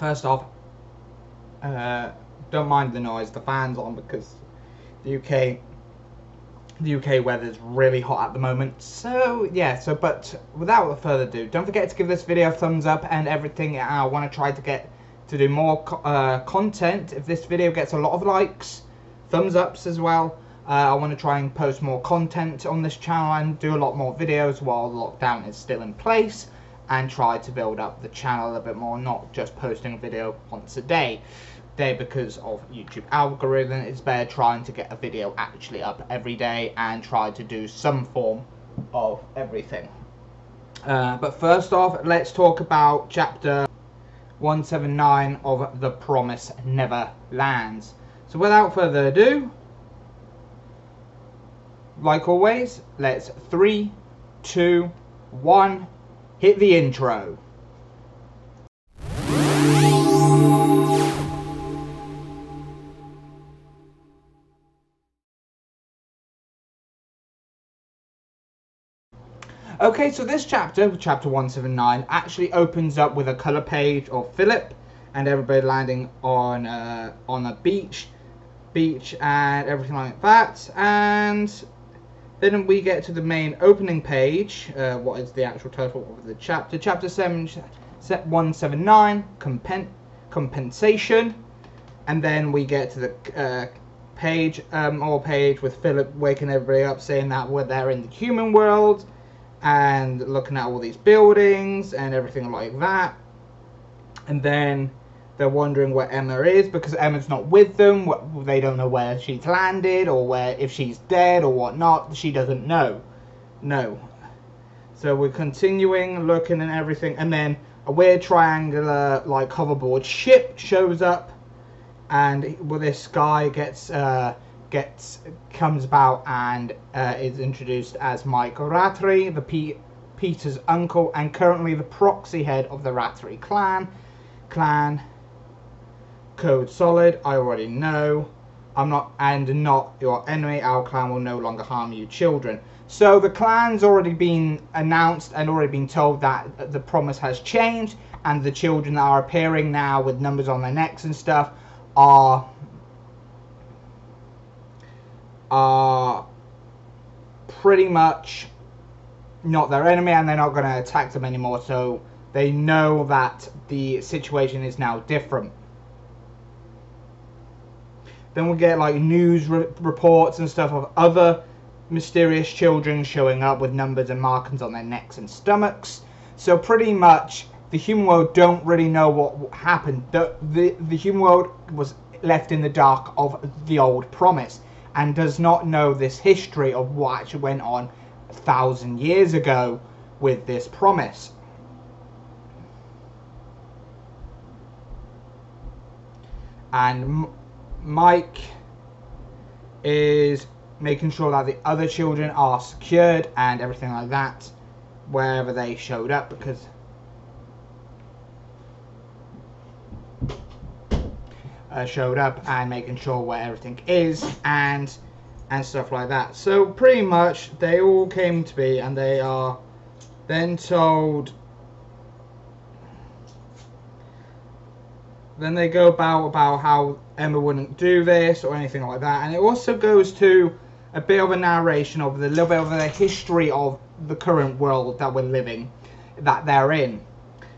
First off, uh, don't mind the noise. The fan's on because the UK the UK weather's really hot at the moment. So yeah, so but without further ado, don't forget to give this video a thumbs up and everything. I want to try to get to do more uh, content. If this video gets a lot of likes, thumbs ups as well. Uh, I want to try and post more content on this channel and do a lot more videos while lockdown is still in place and try to build up the channel a bit more, not just posting a video once a day day because of YouTube algorithm. It's better trying to get a video actually up every day and try to do some form of everything. Uh, but first off, let's talk about chapter 179 of The Promise Never Lands. So without further ado, like always, let's three, two, one, hit the intro. Okay, so this chapter, chapter 179, actually opens up with a colour page of Philip and everybody landing on uh, on a beach, beach and everything like that. And then we get to the main opening page. Uh, what is the actual title of the chapter? Chapter 7, set 179, compen compensation. And then we get to the uh, page, um, or page with Philip waking everybody up saying that we're there in the human world and looking at all these buildings and everything like that. And then they're wondering where Emma is because Emma's not with them. They don't know where she's landed or where if she's dead or whatnot. She doesn't know. No. So we're continuing looking and everything, and then a weird triangular like hoverboard ship shows up, and well, this guy gets uh, gets comes about and uh, is introduced as Mike Ratri, the P- Peter's uncle, and currently the proxy head of the Ratri clan. Clan code solid. I already know. I'm not and not your enemy. Our clan will no longer harm you, children. So the clan's already been announced and already been told that the promise has changed, and the children that are appearing now with numbers on their necks and stuff are are pretty much not their enemy and they're not going to attack them anymore so they know that the situation is now different then we get like news re reports and stuff of other mysterious children showing up with numbers and markings on their necks and stomachs so pretty much the human world don't really know what happened the, the, the human world was left in the dark of the old promise and does not know this history of what actually went on a thousand years ago with this promise. And Mike is making sure that the other children are secured and everything like that wherever they showed up because uh, showed up and making sure where everything is and and stuff like that. So pretty much they all came to be and they are then told then they go about about how Emma wouldn't do this or anything like that. And it also goes to a bit of a narration of the little bit of the history of the current world that we're living that they're in.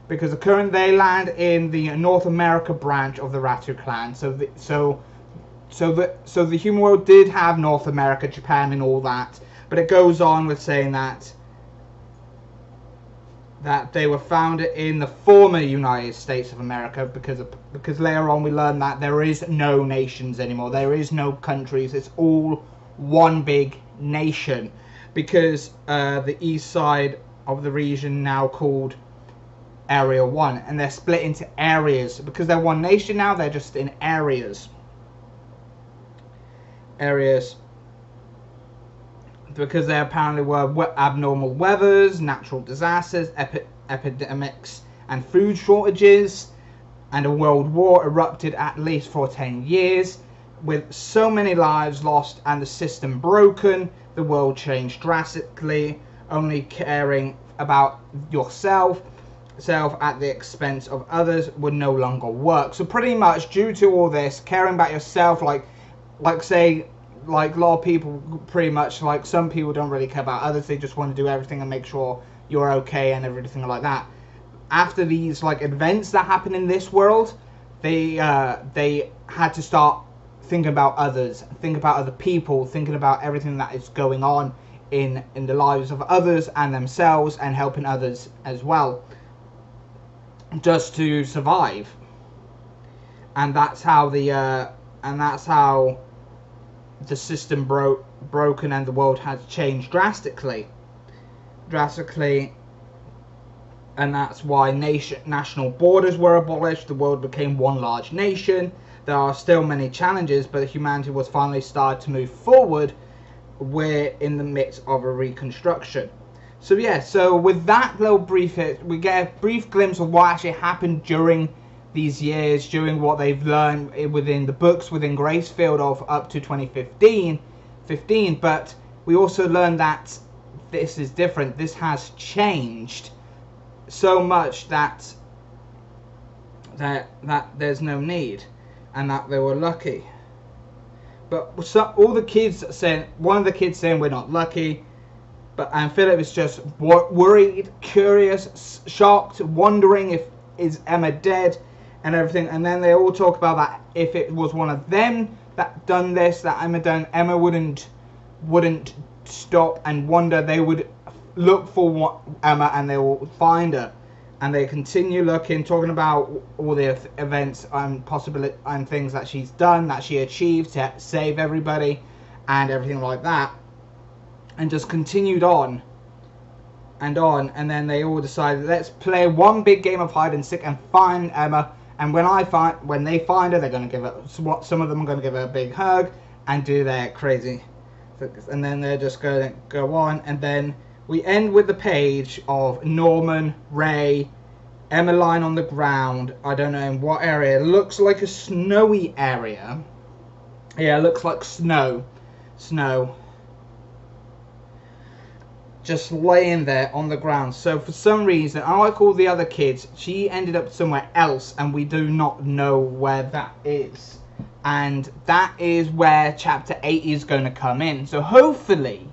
Because the current they land in the North America branch of the Ratri clan. So the, so so the so the human world did have North America, Japan, and all that, but it goes on with saying that that they were founded in the former United States of America because of, because later on we learned that there is no nations anymore. There is no countries. It's all one big nation because uh, the east side of the region now called Area 1 and they're split into areas because they're one nation now they're just in areas areas because there apparently were abnormal weathers natural disasters epi epidemics and food shortages and a world war erupted at least for 10 years with so many lives lost and the system broken the world changed drastically only caring about yourself self at the expense of others would no longer work. So pretty much due to all this, caring about yourself, like like say like a lot of people pretty much like some people don't really care about others, they just want to do everything and make sure you're okay and everything like that. After these like events that happen in this world, they uh, they had to start thinking about others, think about other people, thinking about everything that is going on in in the lives of others and themselves and helping others as well just to survive and that's how the uh, and that's how the system broke broken and the world has changed drastically. Drastically. And that's why nation national borders were abolished the world became one large nation. There are still many challenges but humanity was finally started to move forward. We're in the midst of a reconstruction. So yeah so with that little brief uh, we get a brief glimpse of what actually happened during these years during what they've learned within the books within Gracefield of up to 2015 15 but we also learned that this is different. This has changed so much that that that there's no need and that they were lucky. But so, all the kids saying one of the kids saying we're not lucky but and Philip is just worried curious shocked wondering if is Emma dead and everything. And then they all talk about that if it was one of them that done this, that Emma done, Emma wouldn't wouldn't stop and wonder. They would look for what Emma and they will find her. And they continue looking, talking about all the events and possible and things that she's done, that she achieved to save everybody, and everything like that. And just continued on and on. And then they all decided, let's play one big game of hide and seek and find Emma and when I find when they find her, they're to give her. Some of them are to give her a big hug and do their crazy, and then they're just to go on. And then we end with the page of Norman, Ray, Emma lying on the ground. I don't know in what area. It looks like a snowy area. Yeah, looks like snow. Snow just laying there on the ground. So for some reason, unlike all the other kids, she ended up somewhere else and we do not know where that is. And that is where chapter 8 is going to come in. So hopefully,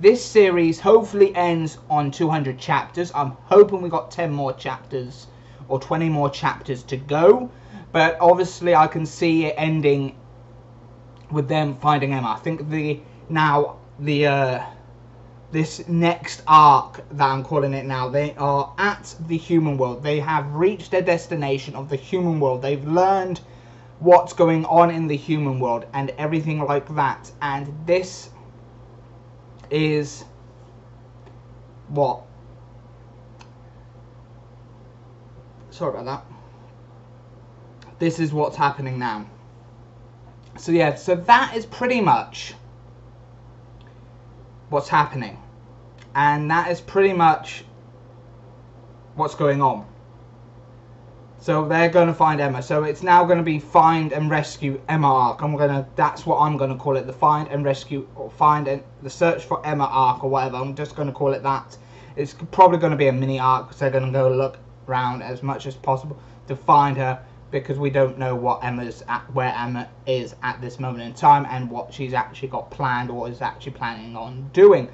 this series hopefully ends on 200 chapters. I'm hoping we got 10 more chapters or 20 more chapters to go. But obviously I can see it ending with them finding Emma. I think the now the uh, this next arc that I'm calling it now. They are at the human world. They have reached their destination of the human world. They've learned what's going on in the human world and everything like that. And this is what? Sorry about that. This is what's happening now. So yeah, so that is pretty much what's happening. And that is pretty much what's going on. So they're going to find Emma. So it's now going to be find and rescue Emma arc. I'm going to, that's what I'm going to call it. The find and rescue, or find and the search for Emma arc or whatever. I'm just going to call it that. It's probably going to be a mini arc because they're going to go look around as much as possible to find her because we don't know what Emma's at, where Emma is at this moment in time and what she's actually got planned or is actually planning on doing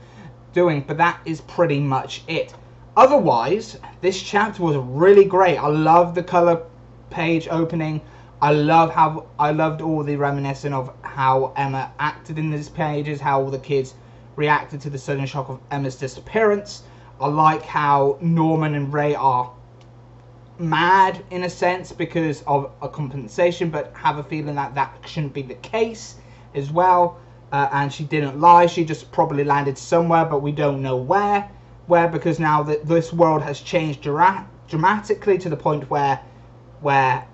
doing but that is pretty much it. Otherwise this chapter was really great. I love the color page opening. I love how I loved all the reminiscing of how Emma acted in these pages how all the kids reacted to the sudden shock of Emma's disappearance. I like how Norman and Ray are mad in a sense because of a compensation, but have a feeling that that shouldn't be the case as well. Uh, and she didn't lie. She just probably landed somewhere, but we don't know where. Where because now that this world has changed dra- dramatically to the point where where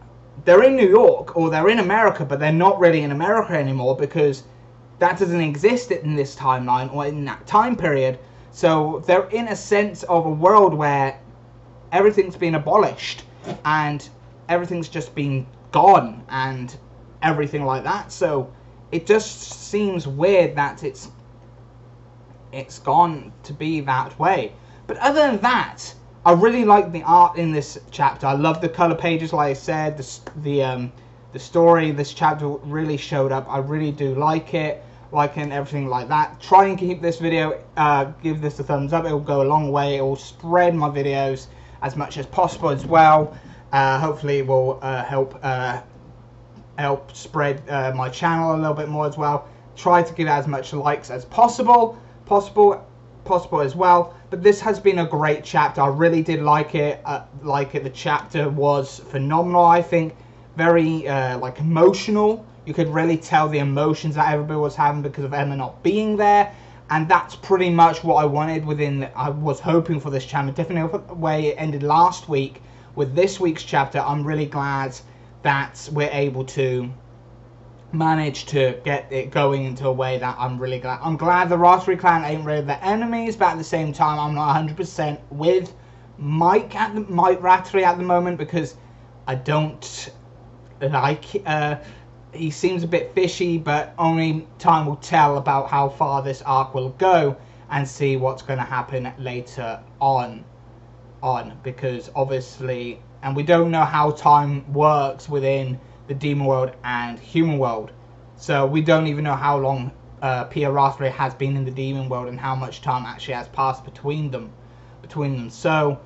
they're in New York or they're in America, but they're not really in America anymore because that doesn't exist in this timeline or in that time period. So they're in a sense of a world where everything's been abolished and everything's just been gone and everything like that. So it just seems weird that it's it's gone to be that way. But other than that, I really like the art in this chapter. I love the color pages, like I said. The the um, the story this chapter really showed up. I really do like it, liking everything like that. Try and keep this video, uh, give this a thumbs up. It will go a long way. It will spread my videos as much as possible as well. Uh, hopefully, it will uh, help uh, help spread uh, my channel a little bit more as well. Try to give as much likes as possible, possible, possible as well. But this has been a great chapter. I really did like it. Uh, like it. The chapter was phenomenal. I think very uh, like emotional. You could really tell the emotions that everybody was having because of Emma not being there. And that's pretty much what I wanted within. I was hoping for this chapter. Definitely the way it ended last week. With this week's chapter, I'm really glad that we're able to manage to get it going into a way that I'm really glad. I'm glad the Raspberry Clan ain't really the enemies, but at the same time, I'm not 100% with Mike at the Mike Ratri at the moment because I don't like. Uh, he seems a bit fishy, but only time will tell about how far this arc will go and see what's going to happen later on. On because obviously, and we don't know how time works within the demon world and human world. So we don't even know how long uh, Pia Raspberry has been in the demon world and how much time actually has passed between them. Between them. So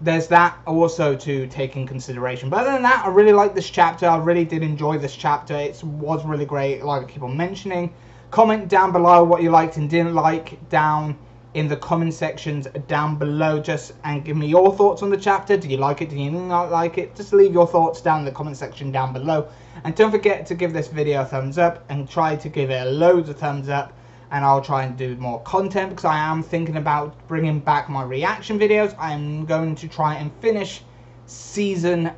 there's that also to take in consideration. But other than that, I really like this chapter. I really did enjoy this chapter. It was really great, like I keep on mentioning. Comment down below what you liked and didn't like down in the comment sections down below. Just and give me your thoughts on the chapter. Do you like it? Do you not like it? Just leave your thoughts down in the comment section down below. And don't forget to give this video a thumbs up and try to give it loads of thumbs up. And I'll try and do more content because I am thinking about bringing back my reaction videos. I'm going to try and finish season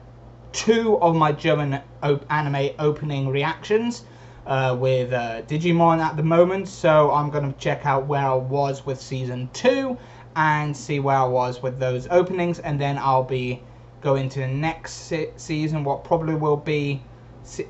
2 of my German anime opening reactions uh, with uh, Digimon at the moment. So I'm going to check out where I was with season two and see where I was with those openings, and then I'll be going to the next se season. What probably will be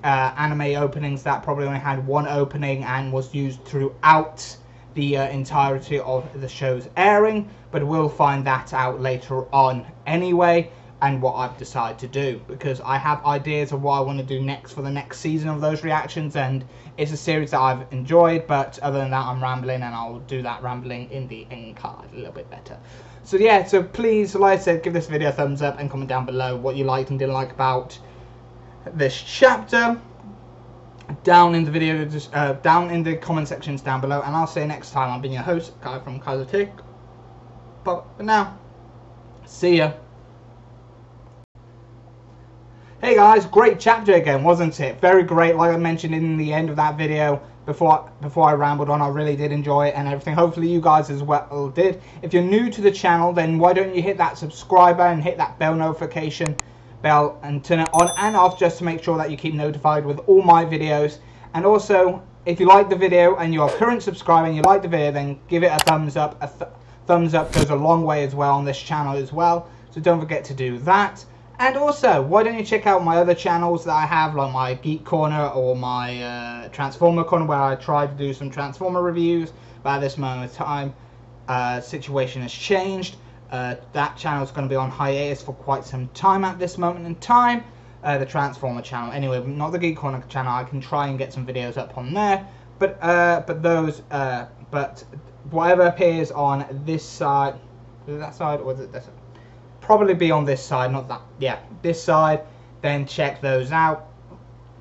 uh, anime openings that probably only had one opening and was used throughout the uh, entirety of the show's airing, but we'll find that out later on anyway and what I've decided to do because I have ideas of what I want to do next for the next season of those reactions and it's a series that I've enjoyed but other than that I'm rambling and I'll do that rambling in the end card a little bit better. So yeah, so please, like I said, give this video a thumbs up and comment down below what you liked and didn't like about this chapter down in the video, uh, down in the comment sections down below and I'll see you next time. I've been your host, Kai from Kai's Otaku. But for now, see ya. Hey guys, great chapter again, wasn't it? Very great, like I mentioned in the end of that video before before I rambled on, I really did enjoy it and everything. Hopefully you guys as well did. If you're new to the channel, then why don't you hit that subscribe button, hit that bell notification bell and turn it on and off just to make sure that you keep notified with all my videos. And also, if you like the video and you're a current subscriber and you like the video, then give it a thumbs up. A th thumbs up goes a long way as well on this channel as well. So don't forget to do that. And also, why don't you check out my other channels that I have, like my Geek Corner or my uh, Transformer Corner, where I try to do some Transformer reviews. But at this moment of time, uh, situation has changed. Uh, that channel is going to be on hiatus for quite some time at this moment in time. Uh, the Transformer channel, anyway, not the Geek Corner channel. I can try and get some videos up on there, but uh, but those, uh, but whatever appears on this side, that side or is it this? Side? Probably be on this side, not that, yeah, this side, then check those out,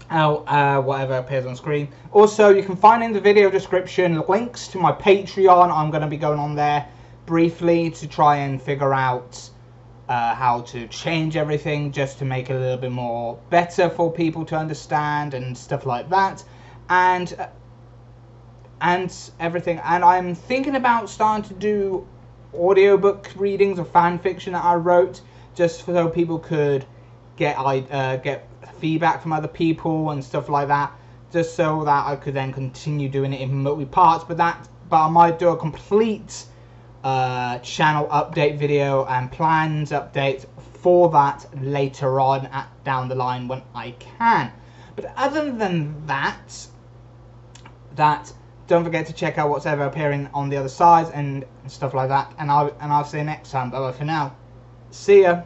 out uh, whatever appears on screen. Also, you can find in the video description links to my Patreon, I'm going to be going on there briefly to try and figure out uh, how to change everything just to make it a little bit more better for people to understand and stuff like that. And uh, and everything. And I'm thinking about starting to do audiobook readings of fan fiction that I wrote just so people could get uh, get feedback from other people and stuff like that just so that I could then continue doing it in multi parts. But that but I might do a complete uh, channel update video and plans updates for that later on at, down the line when I can. But other than that that don't forget to check out what's ever appearing on the other side and stuff like that. And I'll, and I'll see you next time. Bye bye for now. See ya.